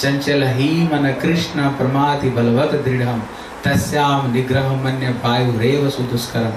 चंचल ही मन कृष्ण प्रमाति बलवत दृढ़ तस्याम निग्रह मन्य वायु रेव सुदुष्करम।